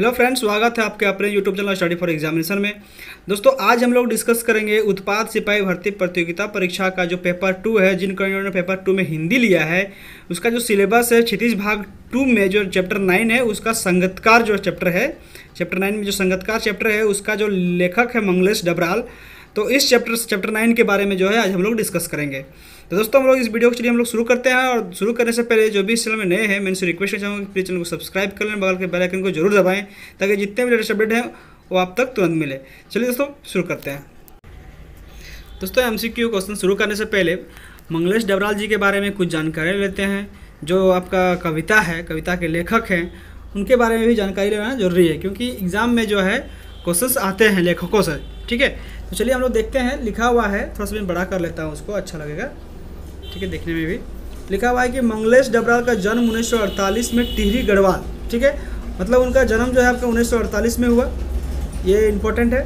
Hello friends स्वागत है आपके अपने YouTube channel study for examination में। दोस्तों, आज हम लोग डिस्कस करेंगे उत्पाद सिपाही भर्ती प्रतियोगिता परीक्षा का जो पेपर टू है, जिन कन्वीनर ने पेपर टू में हिंदी लिया है, उसका जो सिलेबस है, क्षितिज भाग टू में जो चैप्टर नाइन है, उसका संगतकार जो चैप्टर है चैप्टर नाइन में जो संगतकार चैप्टर है, उसका जो लेखक है मंगलेश डबराल। तो इस चैप्टर चैप्टर नाइन के बारे में जो है, आज हम लोग डिस्कस करेंगे। तो दोस्तों, हम लोग इस वीडियो को चलिए हम लोग शुरू करते हैं और शुरू करने से पहले जो भी इस चैनल में नए हैं, मैं इनसे रिक्वेस्ट चाहूँगा कि प्लीज़ चैनल को सब्सक्राइब कर लें, बगल के बेल आइकन को ज़रूर दबाएँ, ताकि जितने भी लेटेस्ट अपडेट हैं, वो आप तक तुरंत मिले। चलिए दोस्तों, शुरू करते हैं। दोस्तों एमसीक्यू क्वेश्चन शुरू करने से पहले मंगलेश डबराल जी के बारे में कुछ जानकारी लेते हैं, जो आपका कविता है, कविता के लेखक हैं, उनके बारे में भी जानकारी लेना ज़रूरी है, क्योंकि एग्ज़ाम में जो है क्वेश्चंस आते हैं लेखकों से, ठीक है? तो चलिए हम लोग देखते हैं, लिखा हुआ है, थोड़ा सा मैं बड़ा कर लेता हूँ उसको अच्छा लगेगा। ठीक है, देखने में भी। लिखा हुआ है कि मंगलेश डबराल का जन्म 1948 में टिहरी गढ़वाल, ठीक है? मतलब उनका जन्म जो है आपका 1948 में हुआ। ये इम्पोर्टेंट है।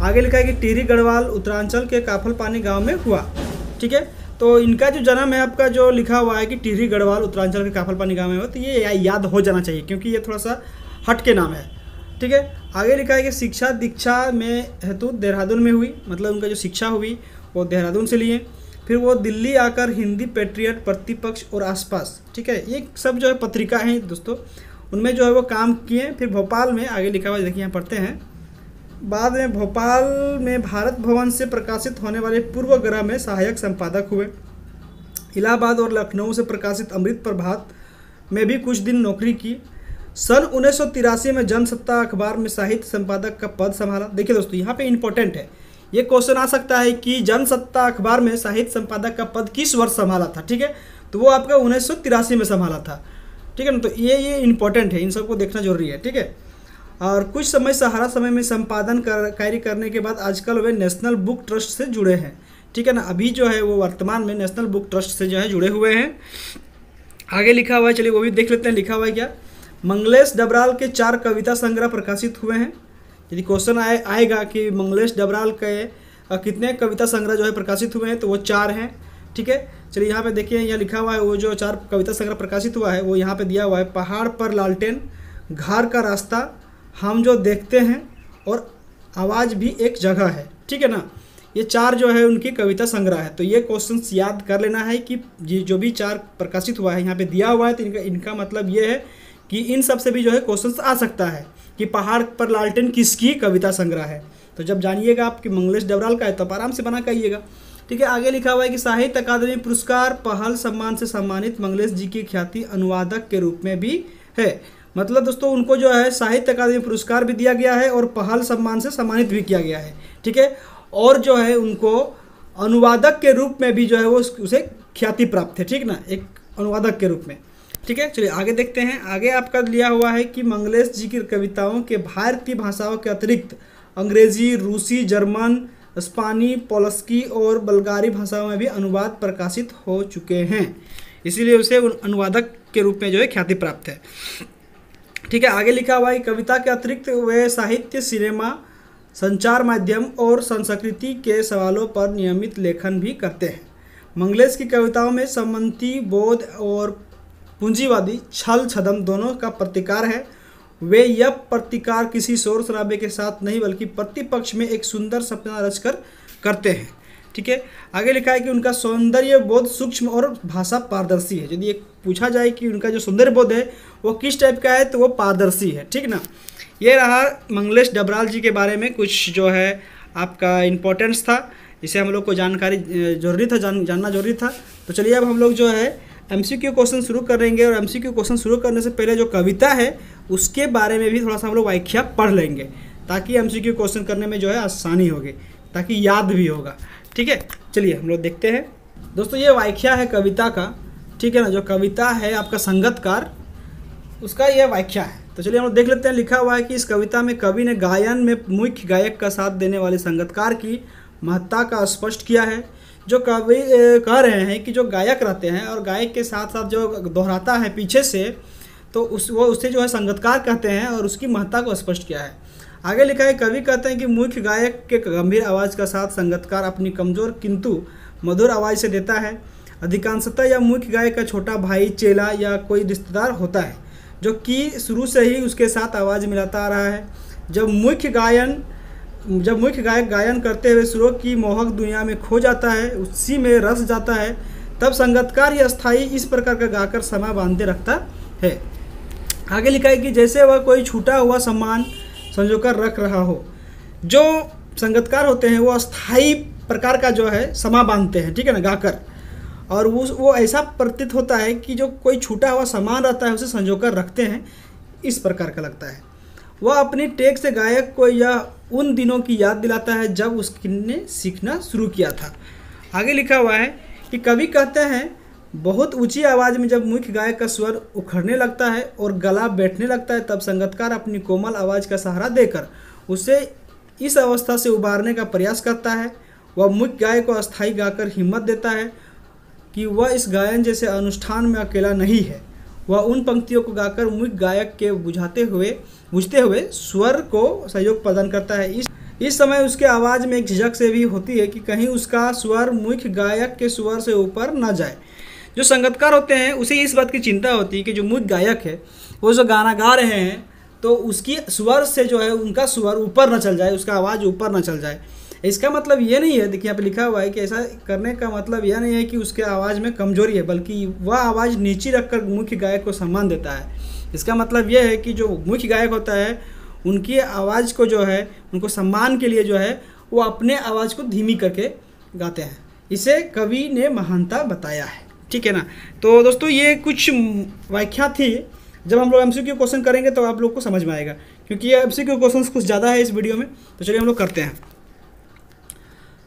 आगे लिखा है कि टिहरी गढ़वाल उत्तरांचल के काफल पानी गाँव में हुआ, ठीक है? तो इनका जो जन्म है, आपका जो लिखा हुआ है कि टिहरी गढ़वाल उत्तरांचल के काफल पानी गाँव में हुआ तो ये, याद हो जाना चाहिए, क्योंकि ये थोड़ा सा हट के नाम है, ठीक है? आगे लिखा है कि शिक्षा दीक्षा में हेतु देहरादून में हुई मतलब उनका जो शिक्षा हुई, वो देहरादून से लिए। फिर वो दिल्ली आकर हिंदी पेट्रियट, प्रतिपक्ष और आसपास, ठीक है? ये सब जो है पत्रिका हैं दोस्तों। उनमें जो है वो काम किए, फिर भोपाल में आगे लिखा हुआ देखिए यहाँ पढ़ते हैं। बाद में भोपाल में भारत भवन से प्रकाशित होने वाले पूर्व ग्रह में सहायक संपादक हुए। इलाहाबाद और लखनऊ से प्रकाशित अमृत प्रभात में भी कुछ दिन नौकरी की। सन उन्नीस सौ तिरासी में जनसत्ता अखबार में साहित्य संपादक का पद संभाला। देखिए दोस्तों, यहाँ पे इंपॉर्टेंट है। ये क्वेश्चन आ सकता है कि जनसत्ता अखबार में साहित्य संपादक का पद किस वर्ष संभाला था, ठीक है? तो वो आपका उन्नीस सौ तिरासी में संभाला था, ठीक है ना? तो ये ये इंपॉर्टेंट है, इन सबको देखना ज़रूरी है, ठीक है? और कुछ समय सहारा समय में संपादन कर, कार्य करने के बाद आजकल वे नेशनल बुक ट्रस्ट से जुड़े हैं, ठीक है ना? अभी जो है वो वर्तमान में नेशनल बुक ट्रस्ट से जो है जुड़े हुए हैं। आगे लिखा हुआ है, चलिए वो भी देख लेते हैं, लिखा हुआ है क्या? मंगलेश डबराल के चार कविता संग्रह प्रकाशित हुए हैं। यदि क्वेश्चन आए, आएगा कि मंगलेश डबराल के कितने कविता संग्रह जो है प्रकाशित हुए हैं तो वो चार हैं, ठीक है? चलिए यहाँ पे देखिए, यहाँ लिखा हुआ है, वो जो चार कविता संग्रह प्रकाशित हुआ है, वो यहाँ पे दिया हुआ है, पहाड़ पर लालटेन, घर का रास्ता, हम जो देखते हैं, और आवाज़ भी एक जगह है, ठीक है ना? ये चार जो है उनकी कविता संग्रह है तो ये क्वेश्चन याद कर लेना है कि जो भी चार प्रकाशित हुआ है, यहाँ पे दिया हुआ है तो इनका इनका मतलब ये है कि इन सबसे भी जो है क्वेश्चन आ सकता है। कि पहाड़ पर लालटेन किसकी कविता संग्रह है। तो जब जानिएगा आप कि मंगलेश डबराल का है तो आराम से बना कहिएगा ठीक है, आगे लिखा हुआ है कि साहित्य अकादमी पुरस्कार, पहल सम्मान से सम्मानित मंगलेश जी की ख्याति अनुवादक के रूप में भी है। मतलब दोस्तों, उनको जो है, साहित्य अकादमी पुरस्कार भी दिया गया है और पहल सम्मान से सम्मानित भी किया गया है। ठीक है, और जो है, उनको अनुवादक के रूप में भी जो है, वो उसे ख्याति प्राप्त है। ठीक ना? एक अनुवादक के रूप में। ठीक है? चलिए, आगे देखते हैं। आगे आपका लिया हुआ है कि मंगलेश जी की कविताओं के भारतीय भाषाओं के अतिरिक्त अंग्रेज़ी, रूसी, जर्मन, स्पानी, पोलस्की और बल्गारी भाषाओं में भी अनुवाद प्रकाशित हो चुके हैं। इसीलिए उसे अनुवादक के रूप में जो है ख्याति प्राप्त है। ठीक है, आगे लिखा हुआ है, कविता के अतिरिक्त वे साहित्य, सिनेमा, संचार माध्यम और संस्कृति के सवालों पर नियमित लेखन भी करते हैं। मंगलेश की कविताओं में समंती, बोध और पूंजीवादी छल छदम दोनों का प्रतिकार है। वे यह प्रतिकार किसी शोर शराबे के साथ नहीं, बल्कि प्रतिपक्ष में एक सुंदर सपना रचकर करते हैं। ठीक है? आगे लिखा है कि उनका सौंदर्य बोध सूक्ष्म और भाषा पारदर्शी है। यदि एक पूछा जाए कि उनका जो सौंदर्य बोध है, वो किस टाइप का है तो वो पारदर्शी है। ठीक ना? ये रहा मंगलेश डबराल जी के बारे में कुछ जो है आपका इम्पोर्टेंस था। इसे हम लोग को जानकारी ज़रूरी था, जान, जानना ज़रूरी था। तो चलिए अब हम लोग जो है एमसीक्यू क्वेश्चन शुरू करेंगे और एमसीक्यू क्वेश्चन शुरू करने से पहले जो कविता है, उसके बारे में भी थोड़ा सा हम लोग व्याख्या पढ़ लेंगे, ताकि एमसीक्यू क्वेश्चन करने में जो है आसानी होगी, ताकि याद भी होगा। ठीक है? चलिए हम लोग देखते हैं। दोस्तों, ये व्याख्या है कविता का। ठीक है ना? जो कविता है आपका संगतकार, उसका यह व्याख्या है। तो चलिए हम लोग देख लेते हैं। लिखा हुआ है कि इस कविता में कवि ने गायन में मुख्य गायक का साथ देने वाले संगतकार की महत्ता का स्पष्ट किया है। जो कवि कह रहे हैं कि जो गायक रहते हैं और गायक के साथ साथ जो दोहराता है पीछे से तो उस, वो उससे जो है संगतकार कहते हैं और उसकी महत्ता को स्पष्ट किया है। आगे लिखा है, कवि कहते हैं कि मुख्य गायक के गंभीर आवाज़ का साथ संगतकार अपनी कमज़ोर किंतु मधुर आवाज़ से देता है। अधिकांशतः या मुख्य गायक का छोटा भाई, चेला या कोई रिश्तेदार होता है, जो कि शुरू से ही उसके साथ आवाज़ मिलाता आ रहा है। जब मुख्य गायन जब मुख्य गायक गायन करते हुए सुरों की मोहक दुनिया में खो जाता है, उसी में रस जाता है, तब संगतकार या स्थायी इस प्रकार का गाकर समा बांधे रखता है। आगे लिखा है कि जैसे वह कोई छूटा हुआ सम्मान संजोकर रख रहा हो, जो संगतकार होते हैं, वो अस्थाई प्रकार का जो है समा बांधते हैं, ठीक है ना, गाकर। और वो वो ऐसा प्रतीत होता है कि जो कोई छूटा हुआ सामान रहता है, उसे संजोकर रखते हैं, इस प्रकार का लगता है। वह अपनी टेक से गायक को यह उन दिनों की याद दिलाता है जब उसने सीखना शुरू किया था। आगे लिखा हुआ है कि कवि कहते हैं, बहुत ऊँची आवाज़ में जब मुख्य गायक का स्वर उखड़ने लगता है और गला बैठने लगता है, तब संगतकार अपनी कोमल आवाज़ का सहारा देकर उसे इस अवस्था से उबारने का प्रयास करता है। वह मुख्य गायक को अस्थाई गाकर हिम्मत देता है कि वह इस गायन जैसे अनुष्ठान में अकेला नहीं है। वह उन पंक्तियों को गाकर मुख्य गायक के बुझाते हुए बुझते हुए स्वर को सहयोग प्रदान करता है। इस इस समय उसके आवाज़ में एक झिझक से भी होती है कि कहीं उसका स्वर मुख्य गायक के स्वर से ऊपर न जाए। जो संगतकार होते हैं, उसे इस बात की चिंता होती है कि जो मुख्य गायक है, वो जो गाना गा रहे हैं तो उसकी स्वर से जो है, उनका स्वर ऊपर न चल जाए, उसका आवाज़ ऊपर न चल जाए। इसका मतलब ये नहीं है, देखिए, यहाँ पे लिखा हुआ है कि ऐसा करने का मतलब यह नहीं है कि उसके आवाज़ में कमज़ोरी है, बल्कि वह आवाज़ नीची रखकर मुख्य गायक को सम्मान देता है। इसका मतलब यह है कि जो मुख्य गायक होता है, उनकी आवाज़ को जो है, उनको सम्मान के लिए जो है, वो अपने आवाज़ को धीमी करके गाते हैं। इसे कवि ने महानता बताया है। ठीक है ना? तो दोस्तों, ये कुछ व्याख्या थी। जब हम लोग एमसीक्यू क्वेश्चन करेंगे तो आप लोग को समझ में आएगा, क्योंकि ये एम क्वेश्चन कुछ ज़्यादा है इस वीडियो में। तो चलिए हम लोग करते हैं।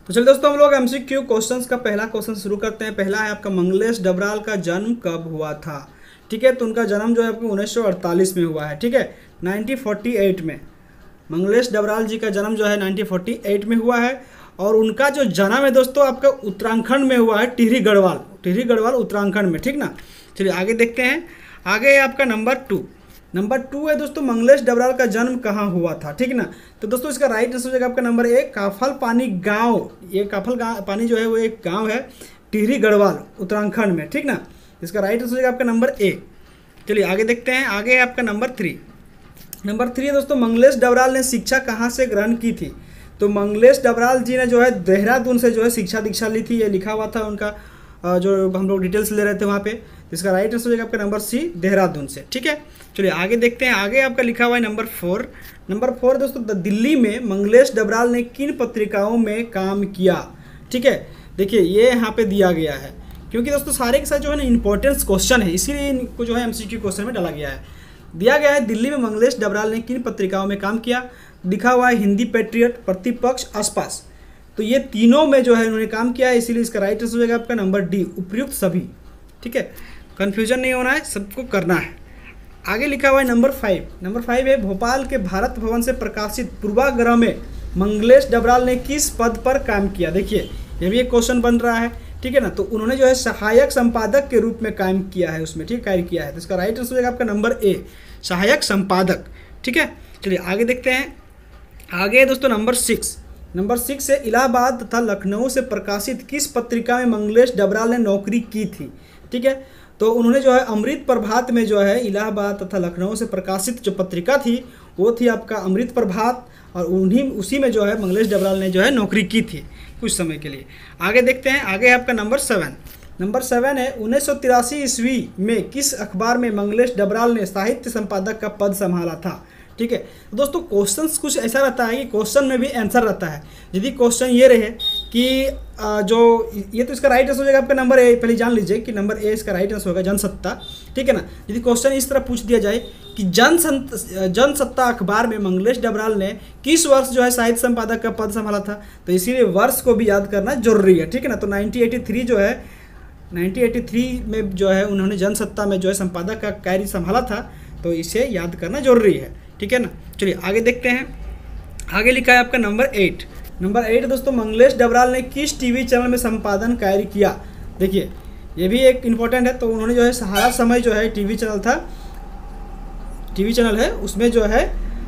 तो चलिए दोस्तों, हम लोग एम क्वेश्चंस का पहला क्वेश्चन शुरू करते हैं। पहला है आपका मंगलेश डबराल का जन्म कब हुआ था? ठीक है तो उनका जन्म जो है आपको उन्नीस में हुआ है, ठीक है? 1948 में। मंगलेश डबराल जी का जन्म जो है 1948 में हुआ है, और उनका जो जन्म है दोस्तों, आपका उत्तराखंड में हुआ है टिहरी गढ़वाल टिहरी गढ़वाल उत्तराखंड में, ठीक ना? चलिए, आगे देखते हैं। आगे है आपका नंबर टू। नंबर टू है दोस्तों, मंगलेश डबराल का जन्म कहाँ हुआ था, ठीक ना? तो दोस्तों, इसका राइट आंसर हो जाएगा आपका नंबर एक काफल पानी गाँव। ये काफल पानी जो है वो एक गाँव है, टिहरी गढ़वाल, उत्तराखंड में, ठीक ना? इसका राइट आंसर हो जाएगा आपका नंबर ए चलिए, आगे देखते हैं। आगे है आपका नंबर थ्री नंबर थ्री है दोस्तों, मंगलेश डबराल ने शिक्षा कहाँ से ग्रहण की थी? तो मंगलेश डबराल जी ने जो है देहरादून से जो है शिक्षा दीक्षा ली थी, ये लिखा हुआ था उनका जो हम लोग डिटेल्स ले रहे थे वहाँ पे। इसका राइट आंसर हो जाएगा आपका नंबर सी देहरादून से। ठीक है? चलिए, आगे देखते हैं। आगे आपका लिखा हुआ है नंबर फोर नंबर फोर दोस्तों दिल्ली में मंगलेश डबराल ने किन पत्रिकाओं में काम किया? ठीक है? देखिए, ये यहाँ पे दिया गया है। क्योंकि दोस्तों सारे के साथ जो है ना इंपॉर्टेंस क्वेश्चन है, इसीलिए इनको जो है एमसीक्यू क्वेश्चन में डाला गया है। दिया गया है, दिल्ली में मंगलेश डबराल ने किन पत्रिकाओं में काम किया? लिखा हुआ है, हिंदी पेट्रियट प्रतिपक्ष, आसपास। तो ये तीनों में जो है उन्होंने काम किया है, इसीलिए इसका राइट आंसर हो जाएगा आपका नंबर डी उपयुक्त सभी। ठीक है? कन्फ्यूज़न नहीं होना है, सबको करना है। आगे लिखा हुआ है नंबर फाइव नंबर फाइव है, भोपाल के भारत भवन से प्रकाशित पूर्वाग्रह में मंगलेश डबराल ने किस पद पर काम किया? देखिए, ये भी एक क्वेश्चन बन रहा है। ठीक है ना? तो उन्होंने जो है सहायक संपादक के रूप में काम किया है उसमें, ठीक है? कार्य किया है। तो इसका राइट आंसर हो जाएगा आपका नंबर ए सहायक संपादक, ठीक है? चलिए, आगे देखते हैं। आगे दोस्तों नंबर सिक्स नंबर सिक्स है, इलाहाबाद तथा लखनऊ से प्रकाशित किस पत्रिका में मंगलेश डबराल ने नौकरी की थी? ठीक है? तो उन्होंने जो है अमृत प्रभात में जो है इलाहाबाद तथा लखनऊ से प्रकाशित जो पत्रिका थी, वो थी आपका अमृत प्रभात और उन्हीं, उसी में जो है मंगलेश डबराल ने जो है नौकरी की थी। कुछ समय के लिए। आगे देखते हैं, आगे है आपका नंबर सेवन। नंबर सेवन है, उन्नीस सौ तिरासी ईस्वी में किस अखबार में मंगलेश डबराल ने साहित्य संपादक का पद संभाला था? ठीक है तो दोस्तों क्वेश्चंस कुछ ऐसा रहता है कि क्वेश्चन में भी आंसर रहता है। यदि क्वेश्चन ये रहे कि जो, ये तो इसका राइट आंसर हो जाएगा, आपका नंबर ए पहले जान लीजिए कि नंबर ए इसका राइट आंसर होगा जनसत्ता, ठीक है ना? यदि क्वेश्चन इस तरह पूछ दिया जाए कि जन जनसत्ता अखबार में मंगलेश डबराल ने किस वर्ष जो है साहित्य संपादक का पद संभाला था? तो इसीलिए वर्ष को भी याद करना ज़रूरी है, ठीक है ना? तो नाइनटीन जो है 1983 में जो है उन्होंने जनसत्ता में जो है संपादक का कार्य संभाला था तो इसे याद करना ज़रूरी है, ठीक है ना? चलिए, आगे देखते हैं। आगे लिखा है आपका नंबर एट नंबर एट, दोस्तों, मंगलेश डबराल ने किस टीवी चैनल में संपादन कार्य किया? देखिए, ये भी एक इम्पोर्टेंट है तो उन्होंने जो है सहारा समय जो है टीवी चैनल था, टीवी चैनल है, उसमें जो है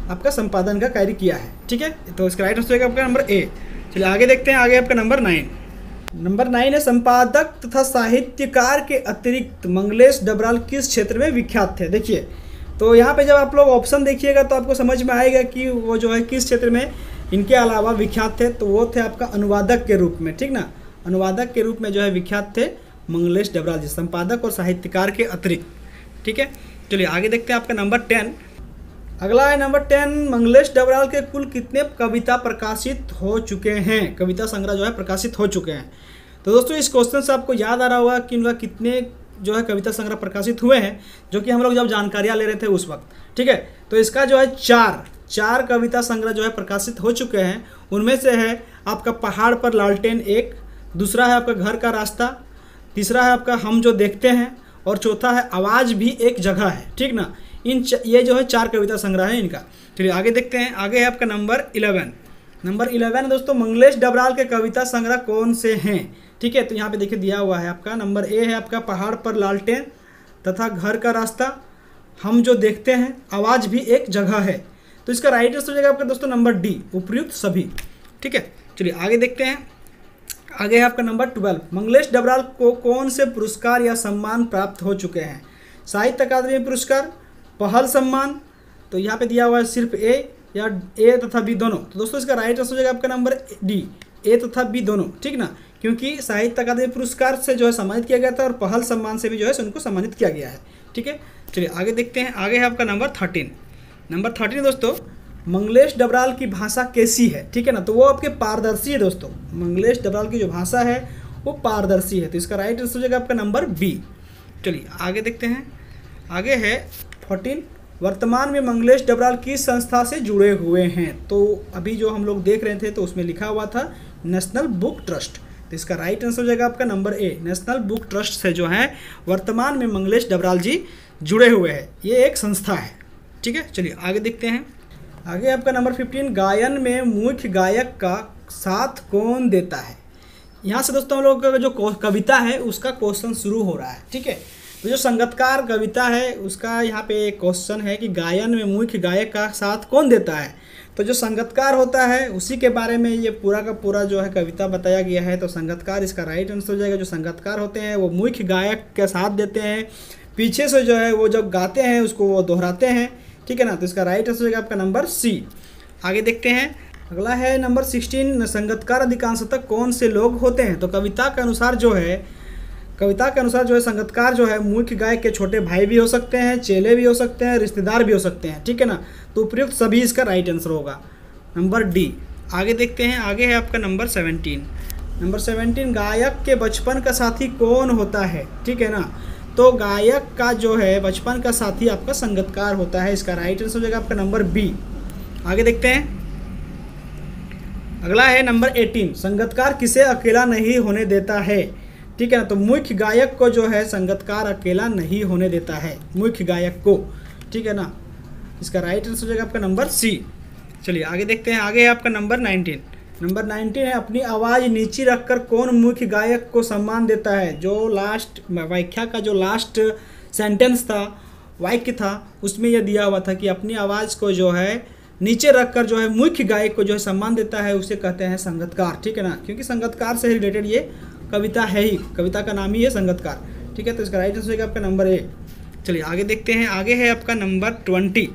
आपका संपादन का कार्य किया है, ठीक है? तो इसका राइट आंसर आपका नंबर ए चलिए, आगे देखते हैं, आगे आपका नंबर नाइन नंबर नाइन है, संपादक तथा साहित्यकार के अतिरिक्त मंगलेश डबराल किस क्षेत्र में विख्यात थे? देखिए तो यहाँ पे जब आप लोग ऑप्शन देखिएगा तो आपको समझ में आएगा कि वो जो है किस क्षेत्र में इनके अलावा विख्यात थे तो वो थे आपका अनुवादक के रूप में, ठीक ना? अनुवादक के रूप में जो है विख्यात थे मंगलेश डबराल जी, संपादक और साहित्यकार के अतिरिक्त, ठीक है? चलिए, आगे देखते हैं आपका नंबर टेन। अगला है नंबर टेन, मंगलेश डबराल के कुल कितने कविता प्रकाशित हो चुके हैं? कविता संग्रह जो है प्रकाशित हो चुके हैं। तो दोस्तों, इस क्वेश्चन से आपको याद आ रहा होगा कि उनका कितने जो है कविता संग्रह प्रकाशित हुए हैं, जो कि हम लोग जब जानकारियाँ ले रहे थे उस वक्त, ठीक है? तो इसका जो है चार चार कविता संग्रह जो है प्रकाशित हो चुके हैं। उनमें से है आपका पहाड़ पर लालटेन एक, दूसरा है आपका घर का रास्ता, तीसरा है आपका हम जो देखते हैं, और चौथा है आवाज़ भी एक जगह है। ठीक ना? इन ये जो है चार कविता संग्रह है इनका। चलिए आगे देखते हैं। आगे है आपका नंबर इलेवन। नंबर इलेवन दोस्तों, मंगलेश डबराल के कविता संग्रह कौन से हैं? ठीक है तो यहाँ पे देखिए दिया हुआ है आपका। नंबर ए है आपका पहाड़ पर लालटेन तथा घर का रास्ता, हम जो देखते हैं, आवाज़ भी एक जगह है। तो इसका राइट आंसर हो जाएगा आपका दोस्तों नंबर डी उपयुक्त सभी। ठीक है? चलिए, आगे देखते हैं। आगे है आपका नंबर ट्वेल्व मंगलेश डबराल को कौन से पुरस्कार या सम्मान प्राप्त हो चुके हैं? साहित्य अकादमी पुरस्कार, पहल सम्मान तो यहाँ पे दिया हुआ है सिर्फ़ ए या ए तथा बी दोनों। तो दोस्तों, इसका राइट आंसर हो जाएगा आपका नंबर डी ए तथा बी दोनों। ठीक ना? क्योंकि साहित्य अकादमी पुरस्कार से जो है सम्मानित किया गया था और पहल सम्मान से भी जो है उनको सम्मानित किया गया है। ठीक है? चलिए, आगे देखते हैं। आगे है आपका नंबर थर्टीन नंबर थर्टीन दोस्तों, मंगलेश डबराल की भाषा कैसी है? ठीक है ना? तो वो आपके पारदर्शी है दोस्तों। मंगलेश डबराल की जो भाषा है, वो पारदर्शी है। तो इसका राइट आंसर हो जाएगा आपका नंबर बी चलिए, आगे देखते हैं। आगे है फोर्टीन वर्तमान में मंगलेश डबराल किस संस्था से जुड़े हुए हैं? तो अभी जो हम लोग देख रहे थे तो उसमें लिखा हुआ था नेशनल बुक ट्रस्ट तो इसका राइट आंसर हो जाएगा आपका number A National Book Trust से जो है, वर्तमान में मंगलेश डबराल जी जुड़े हुए हैं। ये एक संस्था है। ठीक है, चलिए आगे देखते हैं। आगे आपका नंबर फिफ्टीन गायन में मुख्य गायक का साथ कौन देता है? यहाँ से दोस्तों हम लोग का जो कविता है, उसका क्वेश्चन शुरू हो रहा है, ठीक है? तो जो संगतकार कविता है, उसका यहाँ पे क्वेश्चन है कि गायन में मुख्य गायक का साथ कौन देता है? तो जो संगतकार होता है, उसी के बारे में ये पूरा का पूरा जो है कविता बताया गया है तो संगतकार इसका राइट आंसर हो जाएगा। जो संगतकार होते हैं, वो मुख्य गायक का साथ देते हैं। पीछे से जो है, वो जब गाते हैं, उसको वो दोहराते हैं। ठीक है ना? तो इसका राइट आंसर हो जाएगा आपका नंबर सी आगे देखते हैं। अगला है नंबर सिक्सटीन संगतकार अधिकांशतः कौन से लोग होते हैं? तो कविता के अनुसार जो है, कविता के अनुसार जो है, संगतकार जो है मुख्य गायक के छोटे भाई भी हो सकते हैं, चेले भी हो सकते हैं, रिश्तेदार भी हो सकते हैं, ठीक है ना? तो उपयुक्त सभी इसका राइट आंसर होगा। नंबर डी आगे देखते हैं। आगे है आपका नंबर सेवनटीन नंबर सेवनटीन गायक के बचपन का साथी कौन होता है? ठीक है ना? तो गायक का जो है, बचपन का साथी आपका संगतकार होता है। इसका राइट आंसर हो जाएगा आपका नंबर बी आगे देखते हैं। अगला है नंबर 18 संगतकार किसे अकेला नहीं होने देता है? ठीक है ना? तो मुख्य गायक को जो है, संगतकार अकेला नहीं होने देता है। मुख्य गायक को। ठीक है ना? इसका राइट आंसर हो जाएगा आपका नंबर सी चलिए, आगे देखते हैं। आगे है आपका नंबर नाइनटीन नंबर नाइनटीन है, अपनी आवाज़ नीची रखकर कौन मुख्य गायक को सम्मान देता है? जो लास्ट व्याख्या का जो लास्ट सेंटेंस था, वाक्य था, उसमें यह दिया हुआ था कि अपनी आवाज़ को जो है, नीचे रखकर जो है, मुख्य गायक को जो है सम्मान देता है, उसे कहते हैं संगतकार। ठीक है ना? क्योंकि संगतकार से रिलेटेड ये कविता है ही। कविता का नाम ही है संगतकार। ठीक है तो इसका राइट आंसर आपका नंबर ए चलिए, आगे देखते हैं। आगे है आपका नंबर ट्वेंटी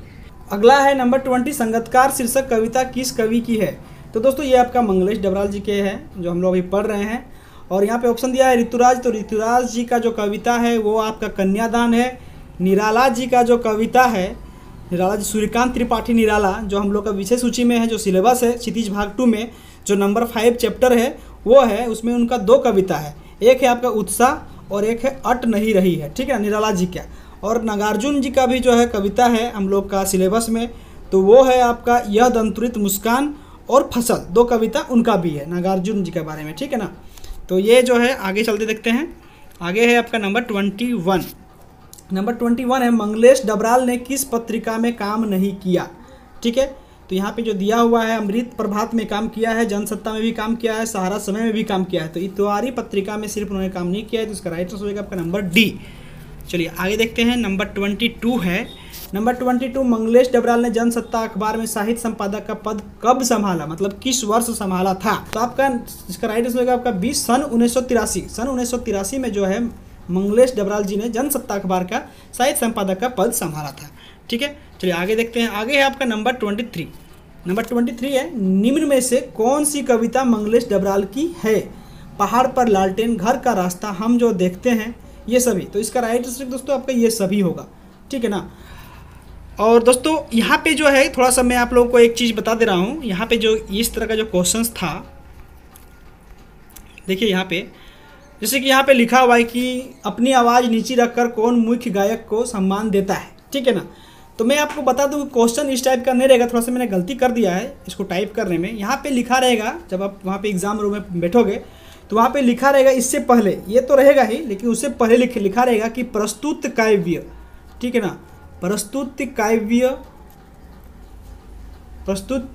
अगला है नंबर ट्वेंटी संगतकार शीर्षक कविता किस कवि की है? तो दोस्तों, ये आपका मंगलेश डबराल जी के हैं, जो हम लोग अभी पढ़ रहे हैं। और यहाँ पे ऑप्शन दिया है ऋतुराज। तो ऋतुराज जी का जो कविता है, वो आपका कन्यादान है। निराला जी का जो कविता है, निराला जी, सूर्यकांत त्रिपाठी निराला, जो हम लोग का विषय सूची में है, जो सिलेबस है, क्षितिज भाग टू में, जो नंबर फाइव चैप्टर है, वो है, उसमें उनका दो कविता है। एक है आपका उत्साह और एक है अट नहीं रही है। ठीक है, निराला जी का। और नागार्जुन जी का भी जो है कविता है, हम लोग का सिलेबस में तो वो है आपका यह दंतुरित मुस्कान और फ़सल, दो कविता उनका भी है, नागार्जुन जी के बारे में, ठीक है ना? तो ये जो है, आगे चलते देखते हैं। आगे है आपका number twenty one. Number twenty one है, मंगलेश डबराल ने किस पत्रिका में काम नहीं किया? ठीक है? तो यहाँ पे जो दिया हुआ है, अमृत प्रभात में काम किया है, जनसत्ता में भी काम किया है, सहारा समय में भी काम किया है। तो इतवारी पत्रिका में सिर्फ़ उन्होंने काम नहीं किया है तो इसका राइट आंसर होगा आपका नंबर डी चलिए, आगे देखते हैं, नंबर ट्वेंटी टू है। Number twenty two, Manglesh Dabral ने जनसत्ता अखबार में साहित्य संपादक का पद कब संभाला? मतलब किस वर्ष संभाला था? तो आपका, इसका राइट आंसर होगा आपका बीस, सन उन्नीस सौ तिरासी। सन उन्नीस सौ तिरासी में जो है, मंगलेश डबराल जी ने जनसत्ता अखबार का साहित्य संपादक का पद संभाला था। ठीक है? चलिए आगे देखते हैं। आगे है आपका number twenty three. Number twenty three है, निम्न में से कौन सी कविता मंगलेश डबराल की है? पहाड़ पर लालटेन, घर का रास्ता, हम जो देखते हैं, ये सभी। तो इसका राइट आंसर दोस्तों, आपका ये सभी होगा। ठीक है ना? और दोस्तों, यहाँ पे जो है, थोड़ा सा मैं आप लोगों को एक चीज़ बता दे रहा हूँ। यहाँ पे जो, इस तरह का जो क्वेश्चंस था, देखिए यहाँ पे, जैसे कि यहाँ पे लिखा हुआ है कि अपनी आवाज़ नीचे रखकर कौन मुख्य गायक को सम्मान देता है, ठीक है ना? तो मैं आपको बता दूँ क्वेश्चन इस टाइप का नहीं रहेगा, थोड़ा सा मैंने गलती कर दिया है इसको टाइप करने में। यहाँ पे लिखा रहेगा, जब आप वहाँ पे एग्ज़ाम रूम में बैठोगे तो वहाँ पे लिखा रहेगा इससे पहले, ये तो रहेगा ही, लेकिन उससे पहले लिखा रहेगा कि प्रस्तुत काव्य, ठीक है ना? प्रस्तुत काव्य प्रस्तुत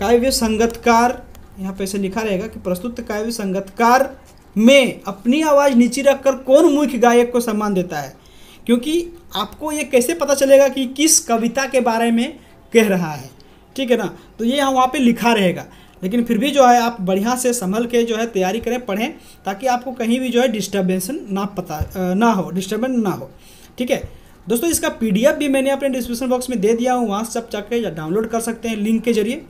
काव्य संगतकार, यहाँ पे ऐसे लिखा रहेगा कि प्रस्तुत काव्य संगतकार में अपनी आवाज़ नीचे रखकर कौन मुख्य गायक को सम्मान देता है? क्योंकि आपको ये कैसे पता चलेगा कि किस कविता के बारे में कह रहा है? ठीक है ना? तो ये यहाँ वहाँ पे लिखा रहेगा। लेकिन फिर भी जो है, आप बढ़िया से संभल के जो है, तैयारी करें, पढ़ें, ताकि आपको कहीं भी जो है डिस्टर्बेंसन ना पता ना हो डिस्टर्बेंस ना हो। ठीक है? दोस्तों, इसका पीडीएफ भी मैंने अपने डिस्क्रिप्शन बॉक्स में दे दिया हूँ, वहाँ से आप जाके डाउनलोड कर सकते हैं लिंक के ज़रिए।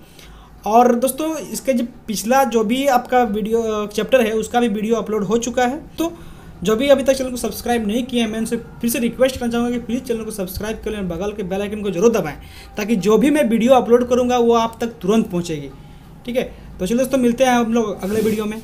और दोस्तों, इसके जो पिछला जो भी आपका वीडियो चैप्टर है, उसका भी वीडियो अपलोड हो चुका है। तो जो भी अभी तक चैनल को सब्सक्राइब नहीं किया है, मैं उनसे फिर से रिक्वेस्ट करना चाहूँगा कि प्लीज़ चैनल को सब्सक्राइब कर लें बगल के बेल आइकन को ज़रूर दबाएँ, ताकि जो भी मैं वीडियो अपलोड करूँगा, वो आप तक तुरंत पहुँचेगी। ठीक है? तो चलिए दोस्तों, मिलते हैं हम लोग अगले वीडियो में।